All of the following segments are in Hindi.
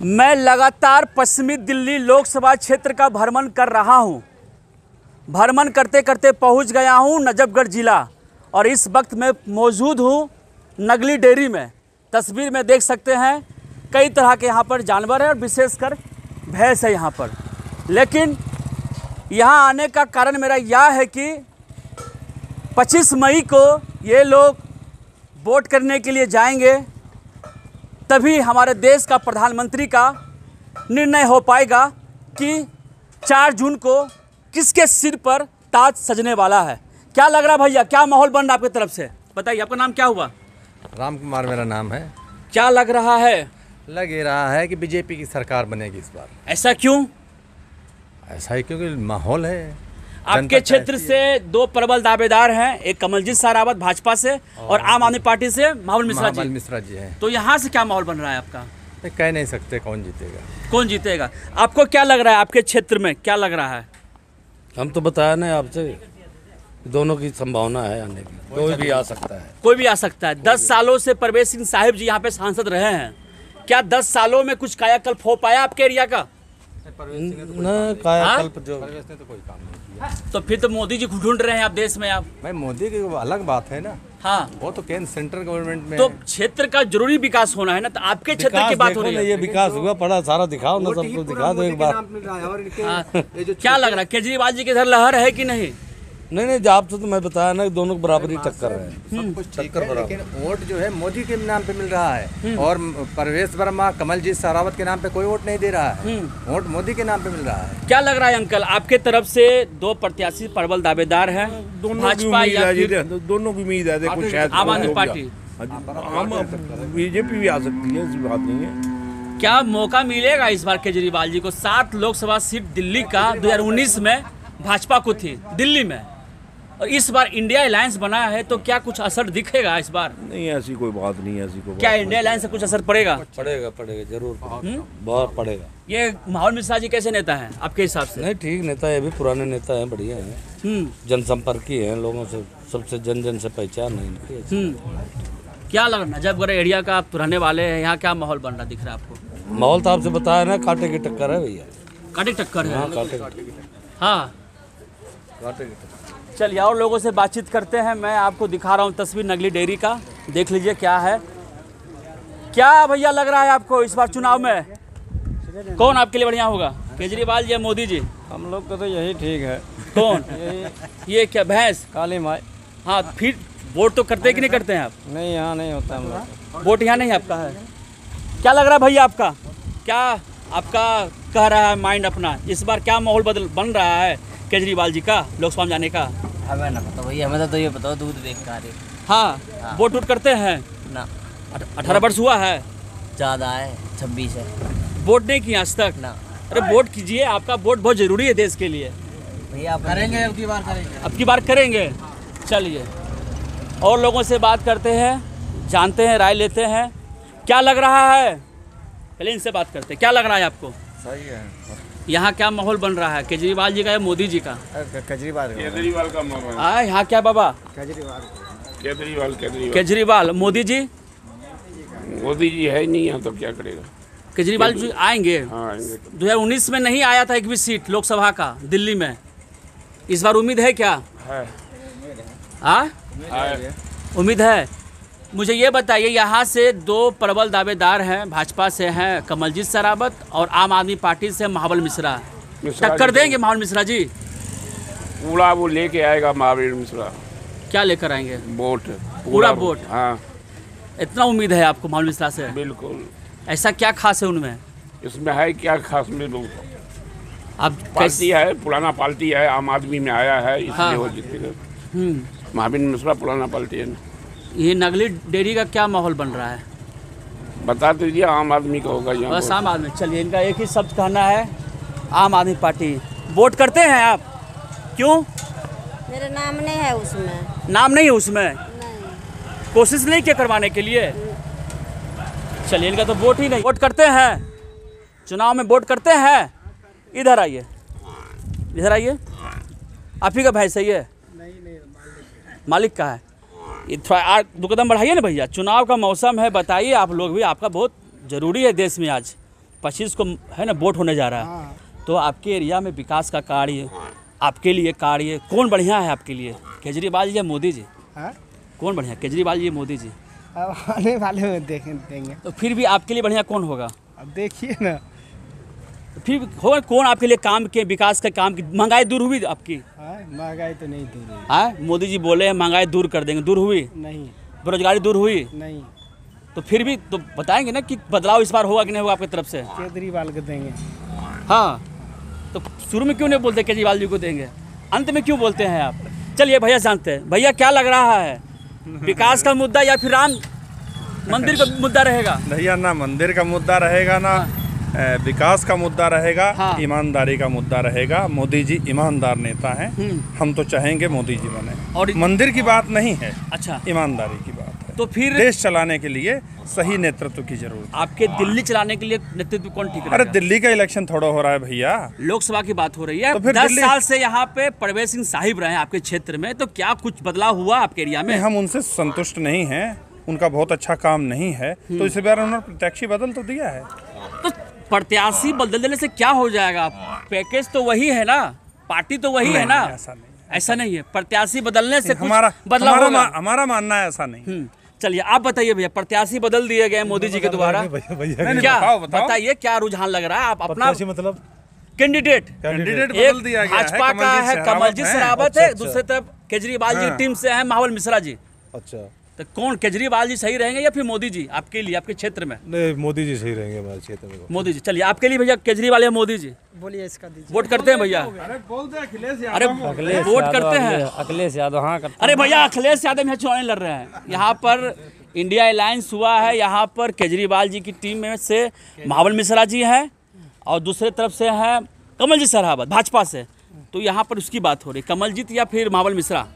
मैं लगातार पश्चिमी दिल्ली लोकसभा क्षेत्र का भ्रमण कर रहा हूँ। भ्रमण करते करते पहुँच गया हूँ नजफगढ़ जिला और इस वक्त मैं मौजूद हूँ नगली डेयरी में। तस्वीर में देख सकते हैं, कई तरह के यहाँ पर जानवर हैं और विशेषकर भैंस है यहाँ पर। लेकिन यहाँ आने का कारण मेरा यह है कि 25 मई को ये लोग वोट करने के लिए जाएँगे। तभी हमारे देश का प्रधानमंत्री का निर्णय हो पाएगा कि 4 जून को किसके सिर पर ताज सजने वाला है। क्या लग रहा भैया? क्या माहौल बन रहा है आपकी तरफ़ से? बताइए आपका नाम क्या हुआ? राम कुमार मेरा नाम है। क्या लग रहा है? लग ही रहा है कि बीजेपी की सरकार बनेगी इस बार। ऐसा क्यों? ऐसा ही क्योंकि माहौल है। आपके क्षेत्र से दो प्रबल दावेदार हैं एक कमलजीत सारावत भाजपा से और आम आदमी पार्टी से महावल मिश्रा जी। मिश्रा जी हैं। तो यहाँ से क्या माहौल बन रहा है आपका? कह नहीं सकते कौन जीतेगा। कौन जीतेगा? आपको क्या लग रहा है आपके क्षेत्र में? क्या लग रहा है? हम तो बताया ना आपसे दोनों की संभावना है आने की। कोई भी आ सकता है। कोई भी आ सकता है। दस सालों से परवेश सिंह साहिब जी यहाँ पे सांसद रहे हैं। क्या दस सालों में कुछ कायाकल्प हो पाया आपके एरिया का? न कायाकल्प जो परवेश ने तो कोई काम नहीं किया। तो फिर तो मोदी जी को ढूंढ रहे हैं आप देश में आप। भाई मोदी की वो अलग बात है ना। हाँ। वो तो केंद्र सेंट्रल गवर्नमेंट में तो है। क्षेत्र का ज़रूरी विकास होना है ना तो आपके क्षेत्र की विकास बात हो देखो रही ना है। ये विकास हुआ पड़ा सारा दिखाओ ना सबको दिखा दो एक बार। हाँ। क्या लग रहा है केजरीवाल जी के इधर लहर है की नहीं? नहीं नहीं आपसे तो मैं बताया ना कि दोनों को बराबरी टक्कर है। सब कुछ ठीक है लेकिन वोट जो है मोदी के नाम पे मिल रहा है और परवेश वर्मा कमलजीत सरावत के नाम पे कोई वोट नहीं दे रहा है। वोट मोदी के नाम पे मिल रहा है। क्या लग रहा है अंकल आपके तरफ़ से दो प्रत्याशी प्रबल दावेदार हैं? दोनों की उम्मीद है दोनों की उम्मीद है देखो शायद आम आदमी पार्टी। गया। बीजेपी भी आ सकती है ऐसी बात नहीं है। क्या मौका मिलेगा इस बार केजरीवाल जी को? सात लोकसभा सीट दिल्ली का 2019 में भाजपा को थी दिल्ली में। और इस बार इंडिया अलायंस बना है तो क्या कुछ असर दिखेगा इस बार? नहीं ऐसी कोई बात नहीं है ऐसी कोई क्या इंडिया अलायंस से कुछ असर पड़ेगा? पड़ेगा पड़ेगा ज़रूर पड़ेगा। बहुत पड़ेगा। ये माहौल मिश्रा जी कैसे नेता हैं आपके हिसाब से? नहीं ठीक नेता है ये भी पुराने नेता हैं बढ़िया हैं। हम्म। जनसंपर्की हैं लोगों से सबसे जन जन से पहचान है इनकी हम्म। क्या लग रहा है नजफगढ़ एरिया का आप रहने वाले हैं यहाँ क्या माहौल बन रहा दिख रहा है आपको? माहौल तो आपसे बताया ना कांटे की टक्कर है भैया। काटे टक्कर है? हाँ कांटे हाँ। कांटे की टक्कर। चलिए और लोगों से बातचीत करते हैं। मैं आपको दिखा रहा हूँ तस्वीर नगली डेयरी का। देख लीजिए क्या है। क्या भैया लग रहा है आपको इस बार चुनाव में? कौन आपके लिए बढ़िया होगा? केजरीवाल जी या मोदी जी? हम लोग को तो यही ठीक है। कौन? ये क्या भैंस? काली माई। हाँ फिर वोट तो करते कि नहीं करते हैं आप? नहीं यहाँ नहीं होता हम लोग। वोट यहाँ नहीं आपका है। क्या लग रहा है भैया आपका? क्या आपका कह रहा है माइंड अपना? इस बार क्या माहौल बदल बन रहा है केजरीवाल जी का लोकसभा जाने का? हमें ना पता भैया हमें तो ये बताओ दूध बेकार है। हाँ वोट वोट करते हैं। ना। अठारह वर्ष हुआ है। ज़्यादा है छब्बीस है। वोट नहीं किया आज तक। ना। अरे वोट कीजिए आपका वोट बहुत ज़रूरी है देश के लिए। भैया करेंगे अब की बार करेंगे? अब की बार करेंगे। चलिए। और लोगों से बात करते हैं जानते हैं राय लेते हैं। क्या लग रहा है? पहले इनसे बात करते हैं। क्या लग रहा है आपको? सही है। यहाँ क्या माहौल बन रहा है? केजरीवाल जी का या मोदी जी का? केजरीवाल केजरीवाल का मामला आ यहाँ क्या बाबा? केजरीवाल। केजरीवाल केजरीवाल। मोदी जी? मोदी जी है नहीं यहाँ तो क्या करेगा? केजरीवाल जी आएँगे? दो हज़ार उन्नीस में नहीं आया था एक भी सीट लोकसभा का दिल्ली में। इस बार उम्मीद है क्या? है? है। उम्मीद है? मुझे ये बताइए यहाँ से दो प्रबल दावेदार हैं भाजपा से हैं कमलजीत सरावत और आम आदमी पार्टी से महाबल मिश्रा। टक्कर देंगे महाबल मिश्रा जी? पूरा वो लेके आएगा महावीर मिश्रा। क्या लेकर आएँगे? वोट पूरा वोट? हाँ। इतना उम्मीद है आपको महाबल मिश्रा से? बिल्कुल। ऐसा क्या खास है उनमें? इसमें है क्या खास? में लोग आप पार्टी है पुराना पार्टी है आम आदमी में आया है इसलिए हाँ। वो जीतेगा हम्म, महावीर मिश्रा पुराना पार्टी है ना। ये नगली डेयरी का क्या माहौल बन रहा है? बता दीजिए आम आदमी का होगा यहाँ बस आम आदमी चलिए इनका एक ही शब्द कहना है आम आदमी पार्टी। वोट करते हैं आप? क्यों? मेरा नाम नहीं है उसमें। नाम नहीं है उसमें? नहीं। कोशिश नहीं किया करवाने के लिए? चलिए इनका तो वोट ही नहीं। वोट करते हैं। चुनाव में वोट करते हैं। इधर आइए। इधर आइए। आप ही का भाई सही है। मालिक का है। ये थोड़ा आ- दो कदम बढ़ाइए ना भैया। चुनाव का मौसम है बताइए आप लोग भी आपका बहुत ज़रूरी है देश में आज। पच्चीस को है ना वोट होने जा रहा है। तो आपके एरिया में विकास का कार्य आपके लिए कार्य कौन बढ़िया है आपके लिए? केजरीवाल जी या मोदी जी? हाँ? कौन बढ़िया? केजरीवाल जी मोदी जी? आने वाले में देख देंगे। तो फिर भी आपके लिए बढ़िया कौन होगा? अब देखिए ना। फिर हो कौन आपके लिए काम के विकास का काम की महँगाई दूर हुई आपकी? हाँ महँगाई तो नहीं दूर हुई। हाँ मोदी जी बोले हैं महँगाई दूर कर देंगे। दूर हुई? नहीं। बेरोजगारी दूर हुई? नहीं। तो फिर भी तो बताएँगे ना कि बदलाव इस बार होगा कि नहीं होगा आपकी तरफ़ से? केजरीवाल को देंगे। हाँ तो शुरू में क्यों नहीं बोलते केजरीवाल जी को देंगे? अंत में क्यों बोलते हैं आप? चलिए भैया जानते हैं। भैया क्या लग रहा है? विकास का मुद्दा या फिर राम मंदिर का मुद्दा रहेगा? भैया ना मंदिर का मुद्दा रहेगा ना। अ, विकास का मुद्दा रहेगा हाँ। ईमानदारी का मुद्दा रहेगा। मोदी जी ईमानदार नेता हैं। हम तो चाहेंगे मोदी जी बने। और मंदिर की बात नहीं है अच्छा। ईमानदारी की बात है। तो फिर देश चलाने के लिए सही नेतृत्व की ज़रूरत आपके दिल्ली चलाने के लिए नेतृत्व कौन ठीक है अरे दिल्ली का इलेक्शन थोड़ा हो रहा है भैया। लोकसभा की बात हो रही है। तो फिर दस साल से यहाँ पे परवेज सिंह साहिब रहे आपके क्षेत्र में तो क्या कुछ बदलाव हुआ आपके एरिया में? हम उनसे संतुष्ट नहीं है। उनका बहुत अच्छा काम नहीं है। तो इस बार उन्होंने प्रत्याशी बदल तो दिया है। प्रत्याशी बदल देने से क्या हो जाएगा? पैकेज तो वही है ना? पार्टी तो वही है ना? ऐसा नहीं। ऐसा नहीं। है। प्रत्याशी बदलने से हमारा बदलाव हमारा, मानना है ऐसा नहीं। हम्म, चलिए आप बताइए भैया प्रत्याशी बदल दिए गए मोदी जी के द्वारा। क्या। बताइए क्या रुझान लग रहा है? आप अपना मतलब? कैंडिडेट। कैंडिडेट बदल दिया गया है भाजपा का है कमलजीत कमलजीत हैं। है दूसरी तरफ़ केजरीवाल जी हाँ। टीम से है माहौल मिश्रा जी। अच्छा। तो कौन केजरीवाल जी सही रहेंगे या फिर मोदी जी आपके लिए आपके क्षेत्र में? नहीं मोदी जी सही रहेंगे हमारे क्षेत्र में। मोदी जी चलिए आपके लिए भैया केजरीवाल या मोदी जी? बोलिए इसका वोट करते हैं भैया। अरे वोट करते हैं। अखिलेश यादव हाँ अरे भैया अखिलेश यादव यहाँ चुनाव लड़ रहे हैं। यहाँ पर इंडिया अलायंस हुआ है यहाँ पर केजरीवाल जी की टीम में से महावल मिश्रा जी हैं और दूसरे तरफ़ से हैं कमलजीत सरावत भाजपा से। तो यहाँ पर उसकी बात हो रही कमलजीत या फिर महावल मिश्रा?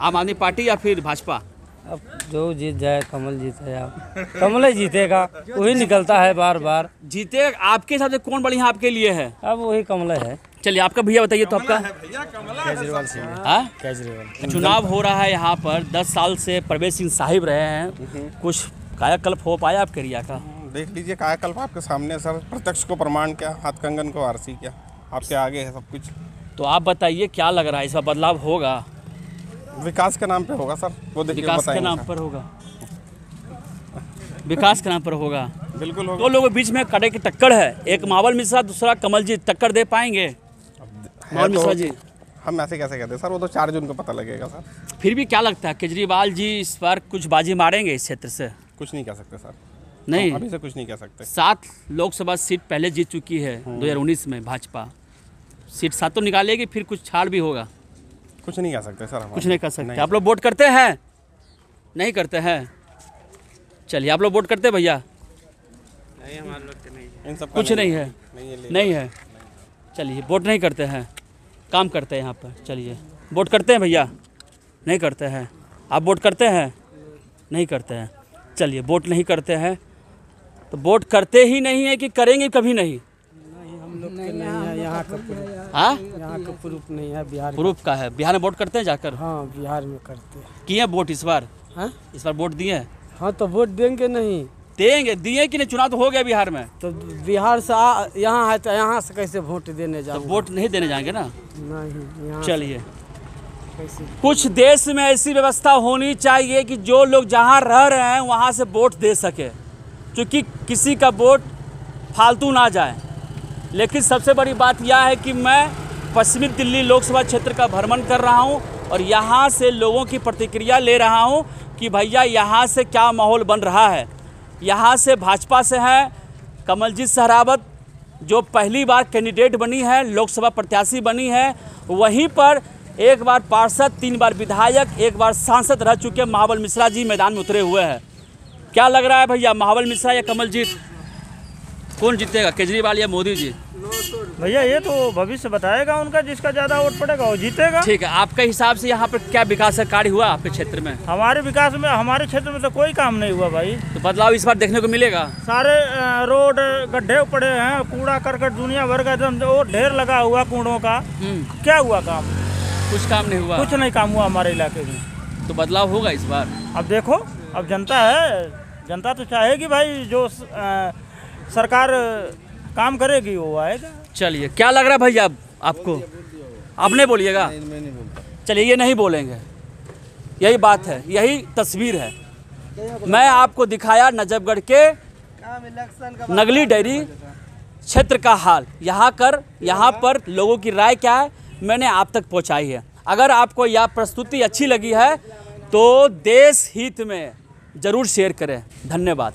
आम आदमी पार्टी या फिर भाजपा? अब जो जीत जाए कमल जीते आप। कमल ही जीतेगा वही निकलता है बार बार जीते आपके हिसाब से कौन बढ़िया आपके लिए है? अब वही कमल है। चलिए आपका भैया बताइए तो आपका। केजरीवाल सिंह। हाँ? केजरीवाल। चुनाव हो रहा है यहाँ पर। दस साल से प्रवेश सिंह साहिब रहे हैं। कुछ कायाकल्प हो पाया आपके एरिया का? देख लीजिए कायाकल्प आपके सामने सर। प्रत्यक्ष को प्रमाण क्या हाथ कंगन को आरसी क्या। आपके आगे है सब कुछ। तो आप बताइए क्या लग रहा है? इसका बदलाव होगा? विकास के नाम पे होगा सर? वो देखिए विकास के नाम पर होगा। विकास के नाम पर होगा। बिल्कुल दो लोगों के बीच में कड़े की टक्कर है। एक मावल मिश्रा दूसरा कमल जी टक्कर दे पाएँगे? मावल मिश्रा जी। हम ऐसे कैसे कहते हैं? सर वो तो चार जून को पता लगेगा सर। फिर भी क्या लगता है? केजरीवाल जी इस बार कुछ बाजी मारेंगे इस क्षेत्र से? कुछ नहीं कह सकते सर। नहीं। अभी से कुछ नहीं कह सकते। सात लोकसभा सीट पहले जीत चुकी है 2019 में भाजपा। सीट सातों निकालेगी फिर कुछ छाड़ भी होगा। कुछ नहीं कह सकते सर कुछ नहीं कर सकते। आप लोग वोट करते हैं? नहीं करते हैं। चलिए आप लोग वोट करते हैं भैया? इन सब कुछ नहीं है। नहीं है चलिए वोट नहीं करते हैं। काम करते हैं यहाँ पर। चलिए वोट करते हैं भैया? नहीं करते हैं। आप वोट करते हैं? नहीं करते हैं। चलिए वोट नहीं करते हैं। तो वोट करते ही नहीं है कि करेंगे कभी नहीं? नहीं हम लोग के नहीं है यहाँ हाँ? यहाँ का प्रूफ नहीं है बिहार प्रूफ का है। बिहार में वोट करते हैं जाकर? हाँ बिहार में करते हैं। किए वोट इस बार? हाँ? इस बार वोट दिए हाँ? तो वोट देंगे नहीं। देंगे। दिए कि नहीं? चुनाव तो हो गया बिहार में। तो बिहार से यहाँ है तो यहाँ से कैसे वोट देने तो जाओ वोट नहीं देने जाएँगे ना? नहीं चलिए। कुछ देश में ऐसी व्यवस्था होनी चाहिए कि जो लोग जहाँ रह रहे हैं वहाँ से वोट दे सके क्योंकि किसी का वोट फालतू ना जाए। लेकिन सबसे बड़ी बात यह है कि मैं पश्चिमी दिल्ली लोकसभा क्षेत्र का भ्रमण कर रहा हूँ और यहाँ से लोगों की प्रतिक्रिया ले रहा हूँ कि भैया यहाँ से क्या माहौल बन रहा है। यहाँ से भाजपा से हैं, कमलजीत सहरावत, जो पहली बार कैंडिडेट बनी है, लोकसभा प्रत्याशी बनी है, वहीं पर एक बार पार्षद, तीन बार विधायक, एक बार सांसद रह चुके महाबल मिश्रा जी मैदान में उतरे हुए हैं। क्या लग रहा है भैया महाबल मिश्रा या कमलजीत? कौन जीतेगा केजरीवाल या मोदी जी? भैया ये तो भविष्य बताएगा उनका जिसका ज़्यादा वोट पड़ेगा वो जीतेगा। ठीक है आपके हिसाब से यहाँ पर क्या विकास का कार्य हुआ आपके क्षेत्र में? हमारे विकास में हमारे क्षेत्र में तो कोई काम नहीं हुआ भाई। तो बदलाव इस बार देखने को मिलेगा? सारे रोड गड्ढे पड़े हैं कूड़ा करकट दुनिया भर का एकदम वो ढेर लगा हुआ कूड़ों का। हम्म, क्या हुआ काम? कुछ काम नहीं हुआ। कुछ नहीं काम हुआ हमारे इलाके में। तो बदलाव होगा इस बार? अब देखो अब जनता है जनता तो चाहेगी भाई जो सरकार काम करेगी वो आएगा। चलिए क्या लग रहा है भैया आपको? आप नहीं बोलिएगा? चलिए ये नहीं बोलेंगे। यही बात है यही तस्वीर है। मैं आपको दिखाया नजफगढ़ के नगली डेयरी क्षेत्र का हाल। यहाँ कर यहाँ पर लोगों की राय क्या है मैंने आप तक पहुँचाई है। अगर आपको यह प्रस्तुति अच्छी लगी है तो देश हित में ज़रूर शेयर करें। धन्यवाद।